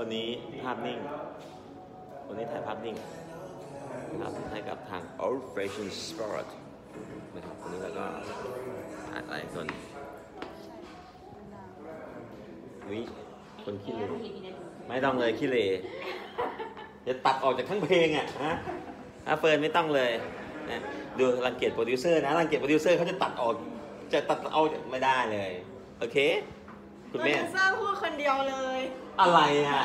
วันนี้ภาพนิ่ง วันนี้ถ่ายภาพนิ่งนะครับให้กับทาง O Fashion Sport นะครับวันนี้เราก็ถ่ายหลายคนมีคนขี้เหร่ไม่ต้องเลยขี้เหร่จะตัดออกจากทั้งเพลงอะฮะอาเฟิร์นไม่ต้องเลยนะดูรังเกียจโปรดิวเซอร์นะรังเกียจโปรดิวเซอร์เขาจะตัดออกจะตัดเอาไม่ได้เลย โอเค คุณแม่โปรดิวเซอร์พูดคนเดียวเลย อะไรอะ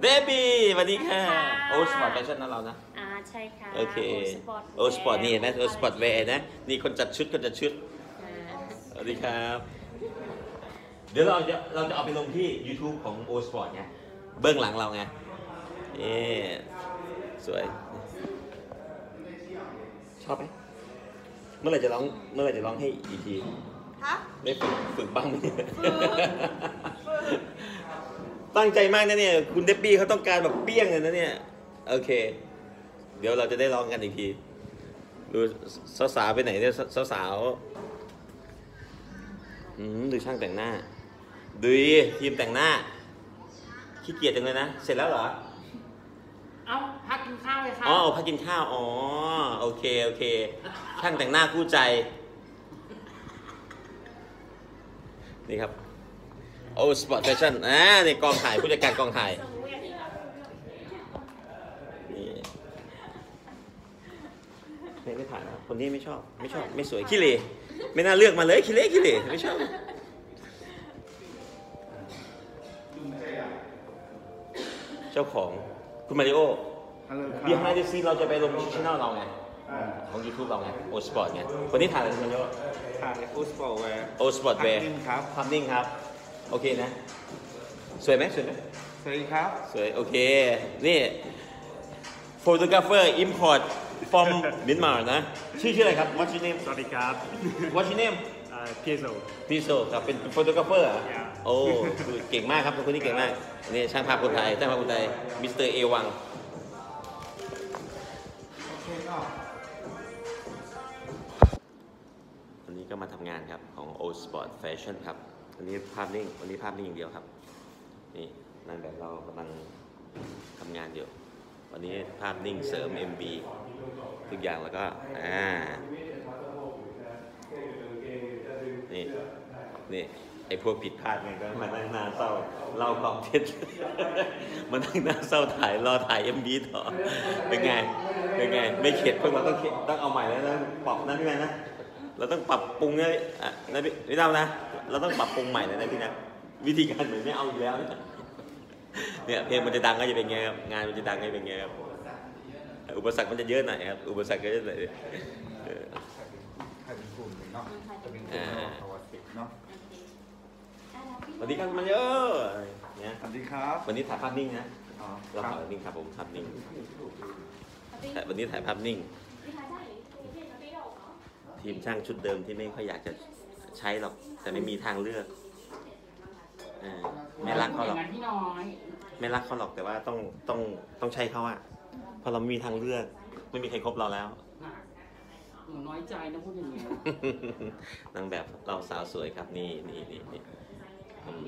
baby สวัสดีค่ะค่ะ O Sport Fashion นะเรานะ อ่าใช่ค่ะโอเค Sport O Sport นี่เห็นไหม O Sportwear นะ นี่คนจัดชุดคนจัดชุดสวัสดีครับ เดี๋ยวเราจะเราจะเอาไปลงที่ YouTube ของ O Sport ไง เบื้องหลังเราไงนี่สวย ชอบไหม เมื่อไหร่จะร้องเมื่อไหร่จะร้องให้อีกทีฮะได้ฝึกฝึกบ้างไหมฝึกตั้งใจมากนะเนี่ยคุณเดบบี้เขาต้องการแบบเปี้ยงเลยนะเนี่ยโอเค เดี๋ยวเราจะได้ร้องกันอีกทีดูสาวๆไปไหนเนี่ยสาวๆอืมดูช่างแต่งหน้าดูดิทีมแต่งหน้าขี้เกียจจังเลยนะ เสร็จแล้วเหรอ เอาพักกินข้าวเลยครับอ๋อเอาพักกินข้าว อ๋อ โอเค โอเค ช่างแต่งหน้าคู่ใจ นี่ครับ O Sport Fashion อ่านี่กองถ่ายผู้จัดการกองถ่าย นี่ไม่ไม่ถ่ายนะคนนี้ไม่ชอบ ไม่ชอบ ไม่สวยขี้เหร่ไม่น่าเลือกมาเลยขี้เหร่ขี้เหร่ไม่ชอบเจ้าของ คุณมาริโอ ฮัลโหลครับ behind the scene เราจะไปลงช่องเราไงของ YouTube เราไง O Sport ไงวันนี้ถ่ายอะไรคุณมาริโอถ่าย O Sportwear O Sportwear ภาพนิ่งครับ ภาพนิ่งครับ โอเคนะ สวยไหมสวยไหม สวัสดีครับ สวย โอเค นี่ photographer import from Myanmar นะ ชื่อชื่ออะไรครับ What's your name สวัสดีครับ What's your name พีโซพี่โซครับเป็น photographer เหรอ Yeah โอ้เก่งมากครับเป็นคนที่เก่งมากนี่ช่างภาพคนไทยช่างภาพคนไทยมิสเตอร์เอวังวันนี้ก็มาทำงานครับของ O Sport Fashion ครับวันนี้ภาพนิ่งวันนี้ภาพนิ่งอย่างเดียวครับ นี่นางแบบเรากำลังทำงานอยู่ วันนี้ภาพนิ่งเสริม MB ทุกอย่างแล้วก็อ่า นี่นี่ไอ้พวกผิดพลาดมันก็มานั่งหน้าเศร้าเล่าความเท็จมานั่งหน้าเศร้าถ่ายรอถ่าย MB ต่อเป็นไงเป็นไง ไม่เข็ดพวกเราต้องเข็ดต้องเอาใหม่แล้วนะปรับนะพี่แมนนะเราต้องปรับปรุงนะอะนะพี่พี่ดาวนะ เราต้องปรับปรุงใหม่เลยนะพี่นะวิธีการเหมือนไม่เอาอีกแล้วเนี่ยเนี่ยเพลงมันจะดังก็จะเป็นไงครับงานมันจะดังก็จะเป็นไงครับอุปสรรคมันจะเยอะหน่อยครับอุปสรรคก็จะเยอะหน่อย นาะจะเป็นกลุ่มอ่าประวัติศาสตร์เนาะสวัสดีครับมันเยอะเนี่ยสวัสดีครับ วันนี้ถ่ายภาพนิ่งนะอ๋อเราครัถ่ายบภาพนิ่งครับผมภาพนิ่งแต่วันนี้ถ่ายภาพนิ่ง ทีมช่างชุดเดิมที่ไม่ค่อยอยากจะใช้หรอก แต่ไม่มีทางเลือกเออไม่รักเขาหรอกย่งนั้นพี่น้อยไม่รักเขาหรอกแต่ว่าต้องต้องต้องใช้เขาอะเพราะเราไม่มีทางเลือก ไม่มีใครครบเราแล้วน่ะ หนูน้อยใจนะพูดอย่างเงี้ย นางแบบเราสาวสวยครับนี่นี่นี่นี่อืม